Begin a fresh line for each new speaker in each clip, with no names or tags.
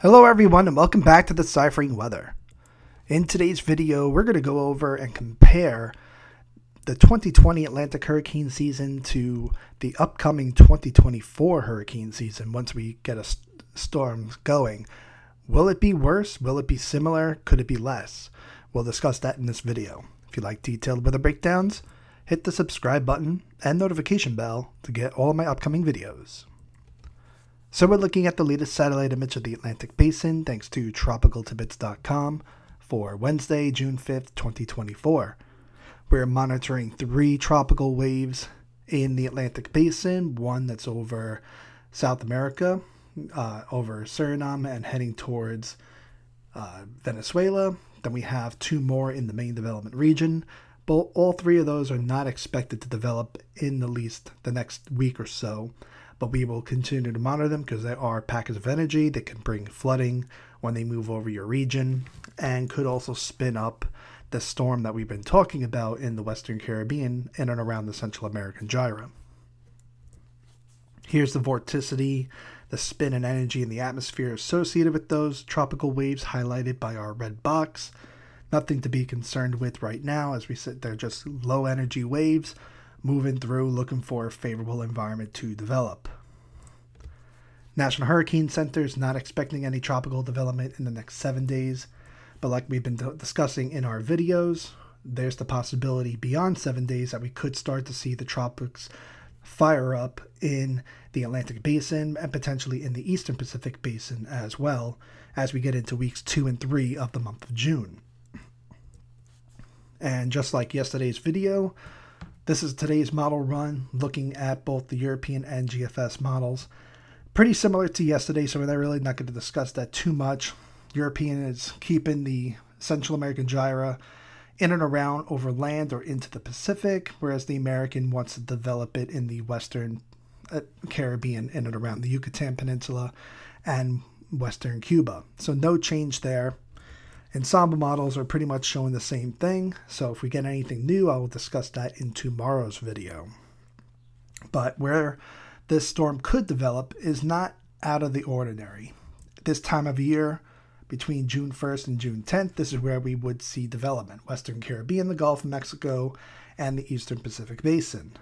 Hello everyone and welcome back to Deciphering Weather. In today's video, we're going to go over and compare the 2020 Atlantic hurricane season to the upcoming 2024 hurricane season once we get a storm going. Will it be worse? Will it be similar? Could it be less? We'll discuss that in this video. If you like detailed weather breakdowns, hit the subscribe button and notification bell to get all my upcoming videos. So we're looking at the latest satellite image of the Atlantic Basin thanks to tropicaltidbits.com for Wednesday, June 5th, 2024. We're monitoring three tropical waves in the Atlantic Basin, one that's over South America, uh, over Suriname and heading towards uh, Venezuela. Then we have two more in the main development region. But all three of those are not expected to develop in the least the next week or so but we will continue to monitor them because they are packets of energy that can bring flooding when they move over your region and could also spin up the storm that we've been talking about in the Western Caribbean in and around the Central American gyre. Here's the vorticity, the spin and energy in the atmosphere associated with those tropical waves highlighted by our red box. Nothing to be concerned with right now as we sit there, just low energy waves moving through looking for a favorable environment to develop. National Hurricane Center is not expecting any tropical development in the next seven days, but like we've been discussing in our videos, there's the possibility beyond seven days that we could start to see the tropics fire up in the Atlantic Basin and potentially in the Eastern Pacific Basin as well as we get into weeks two and three of the month of June. And just like yesterday's video, this is today's model run, looking at both the European and GFS models. Pretty similar to yesterday, so we're really not going to discuss that too much. European is keeping the Central American gyre in and around over land or into the Pacific, whereas the American wants to develop it in the Western uh, Caribbean in and around the Yucatan Peninsula and Western Cuba. So no change there. Ensemble models are pretty much showing the same thing, so if we get anything new, I will discuss that in tomorrow's video. But where this storm could develop is not out of the ordinary. This time of year, between June 1st and June 10th, this is where we would see development Western Caribbean, the Gulf of Mexico, and the Eastern Pacific Basin.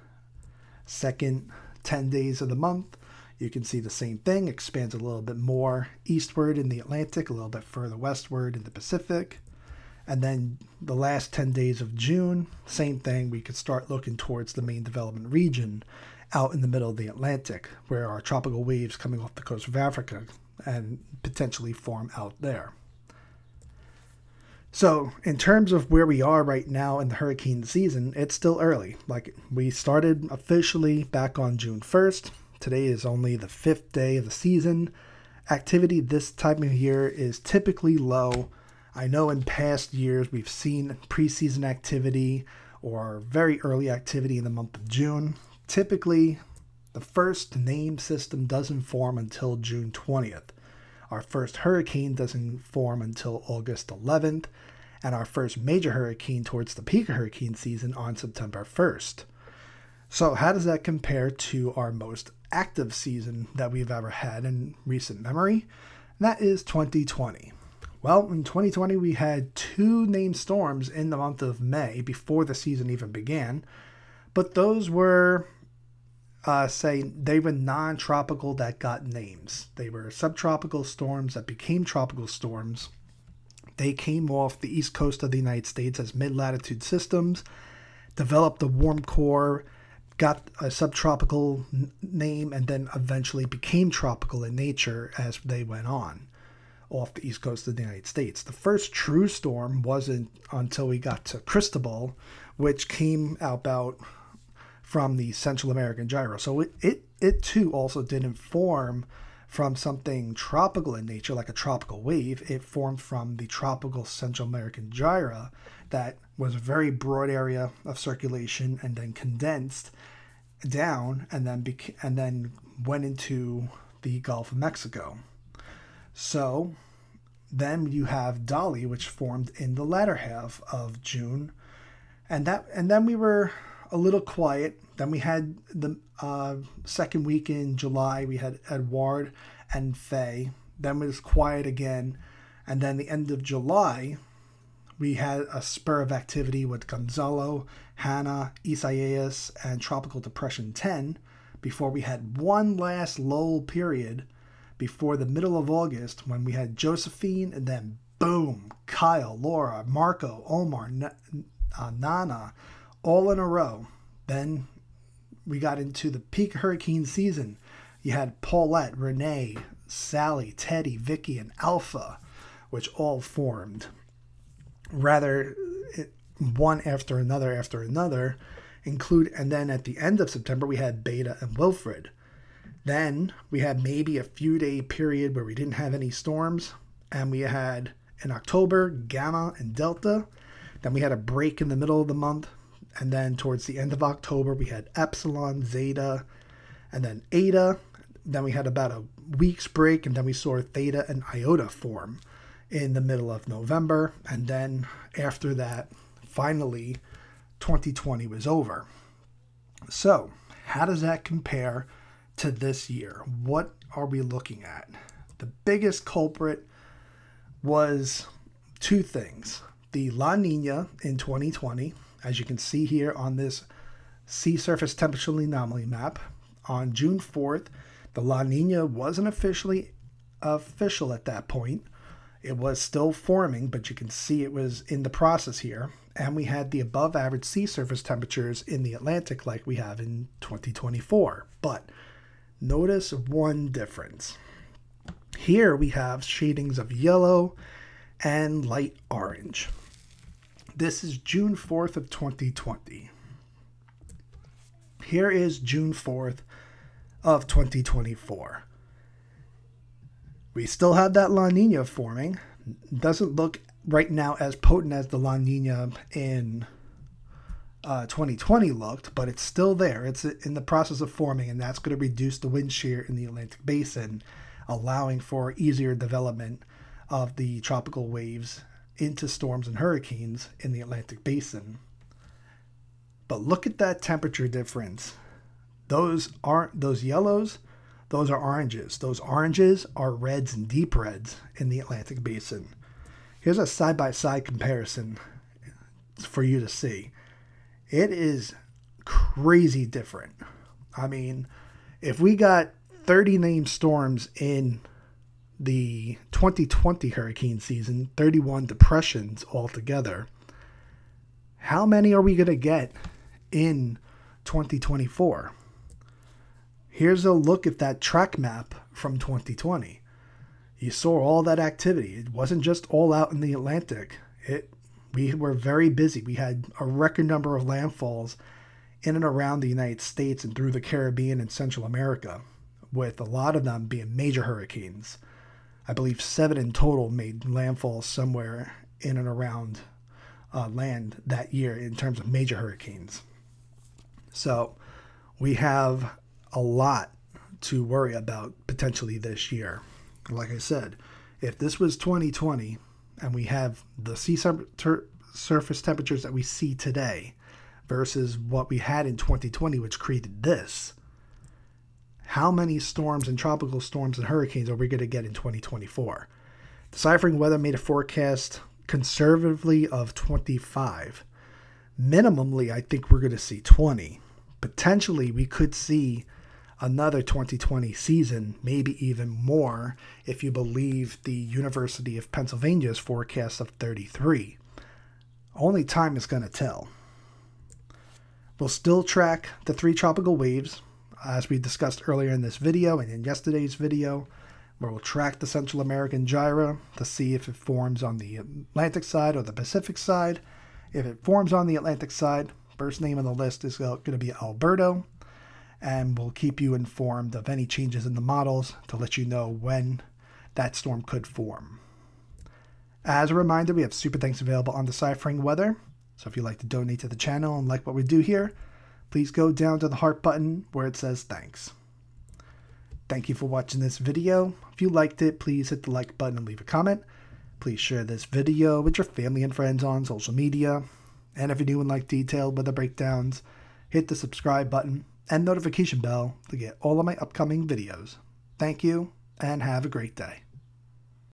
Second 10 days of the month, you can see the same thing, expands a little bit more eastward in the Atlantic, a little bit further westward in the Pacific. And then the last 10 days of June, same thing, we could start looking towards the main development region out in the middle of the Atlantic, where our tropical waves coming off the coast of Africa and potentially form out there. So, in terms of where we are right now in the hurricane season, it's still early. Like, we started officially back on June 1st. Today is only the fifth day of the season. Activity this time of year is typically low. I know in past years we've seen preseason activity or very early activity in the month of June. Typically, the first name system doesn't form until June 20th. Our first hurricane doesn't form until August 11th, and our first major hurricane towards the peak of hurricane season on September 1st. So, how does that compare to our most active season that we've ever had in recent memory. And that is 2020. Well, in 2020, we had two named storms in the month of May before the season even began, but those were, uh, say, they were non tropical that got names. They were subtropical storms that became tropical storms. They came off the east coast of the United States as mid latitude systems, developed a warm core got a subtropical name and then eventually became tropical in nature as they went on off the east coast of the United States. The first true storm wasn't until we got to Cristobal, which came about from the Central American gyre. So it, it, it too also didn't form from something tropical in nature, like a tropical wave. It formed from the tropical Central American gyre that was a very broad area of circulation and then condensed down and then and then went into the Gulf of Mexico. So then you have Dolly, which formed in the latter half of June, and that and then we were a little quiet. Then we had the uh, second week in July. We had Edouard and Faye Then it was quiet again. And then the end of July, we had a spur of activity with Gonzalo, Hanna, Isaias, and Tropical Depression 10 before we had one last lull period before the middle of August when we had Josephine and then boom, Kyle, Laura, Marco, Omar, N- uh, Nana, all in a row. Then we got into the peak hurricane season. You had Paulette, Rene, Sally, Teddy, Vicky, and Alpha, which all formed rather it, one after another after another include and then at the end of September we had Beta and Wilfred. Then we had maybe a few day period where we didn't have any storms and we had in October Gamma and Delta. Then we had a break in the middle of the month and then towards the end of October we had Epsilon, Zeta, and then Eta. Then we had about a week's break and then we saw Theta and Iota form in the middle of November. And then after that, finally, 2020 was over. So, how does that compare to this year? What are we looking at? The biggest culprit was two things the La Nina in 2020, as you can see here on this sea surface temperature anomaly map. On June 4th, the La Nina wasn't officially official at that point, it was still forming, but you can see it was in the process here. And we had the above average sea surface temperatures in the Atlantic like we have in 2024. But notice one difference. Here we have shadings of yellow and light orange. This is June 4th of 2020. Here is June 4th of 2024. We still have that La Nina forming. Doesn't look right now as potent as the La Nina in uh, 2020 looked, but it's still there. It's in the process of forming, and that's going to reduce the wind shear in the Atlantic basin, allowing for easier development of the tropical waves into storms and hurricanes in the Atlantic basin. But look at that temperature difference. Those aren't those yellows those are oranges. Those oranges are reds and deep reds in the Atlantic basin. Here's a side by side comparison for you to see. It is crazy different. I mean, if we got 30 named storms in the 2020 hurricane season, 31 depressions altogether, how many are we going to get in 2024? Here's a look at that track map from 2020. You saw all that activity. It wasn't just all out in the Atlantic. It we were very busy. We had a record number of landfalls in and around the United States and through the Caribbean and Central America, with a lot of them being major hurricanes. I believe seven in total made landfall somewhere in and around uh, land that year in terms of major hurricanes. So we have a lot to worry about potentially this year. Like I said, if this was 2020 and we have the sea ter- surface temperatures that we see today versus what we had in 2020, which created this, how many storms and tropical storms and hurricanes are we going to get in 2024? Deciphering Weather made a forecast conservatively of 25. Minimally, I think we're going to see 20. Potentially, we could see another 2020 season, maybe even more if you believe the University of Pennsylvania's forecast of 33. Only time is going to tell. We'll still track the three tropical waves, as we discussed earlier in this video and in yesterday's video, where we'll track the Central American gyre to see if it forms on the Atlantic side or the Pacific side. If it forms on the Atlantic side, first name on the list is uh, going to be Alberto and we'll keep you informed of any changes in the models to let you know when that storm could form. As a reminder, we have super thanks available on deciphering weather. So if you'd like to donate to the channel and like what we do here, please go down to the heart button where it says thanks. Thank you for watching this video. If you liked it, please hit the like button and leave a comment. Please share this video with your family and friends on social media. And if you're new and like detailed weather breakdowns, hit the subscribe button and notification bell to get all of my upcoming videos. Thank you and have a great day.